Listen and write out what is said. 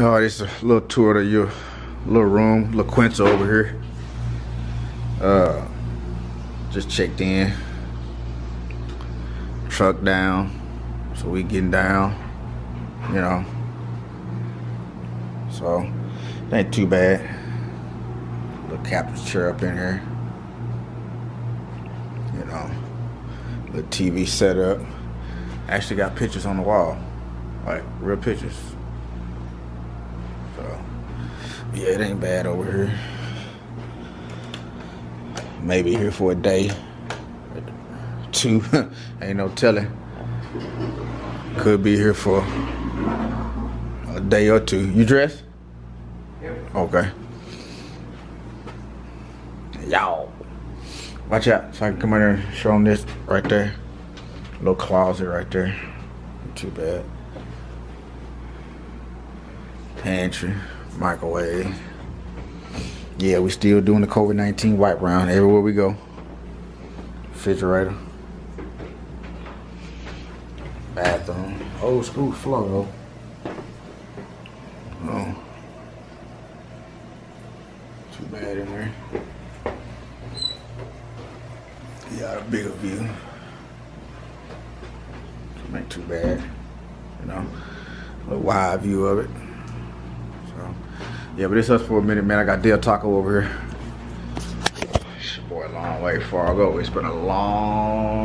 Oh, this is a little tour of your little room, La Quinta over here. Uh, just checked in. Truck down, so we getting down. You know. So, it ain't too bad. Little captain's chair up in here. You know, the TV setup. Actually got pictures on the wall, like real pictures. So, yeah, it ain't bad over here. Maybe here for a day, two. ain't no telling. Could be here for a day or two. You dressed? Yep. Okay. Y'all. Watch out. So I can come in there and show them this right there. Little closet right there. Not too bad. Pantry. Microwave. Yeah, we still doing the COVID 19 wipe round everywhere we go. Refrigerator. Bathroom. Old school flow though. Oh. Too bad in there. Yeah, a bigger view. Ain't too bad. You know. A wide view of it. Yeah, but it's us for a minute, man. I got Del Taco over here. Boy Longway Fargo. It's been a long.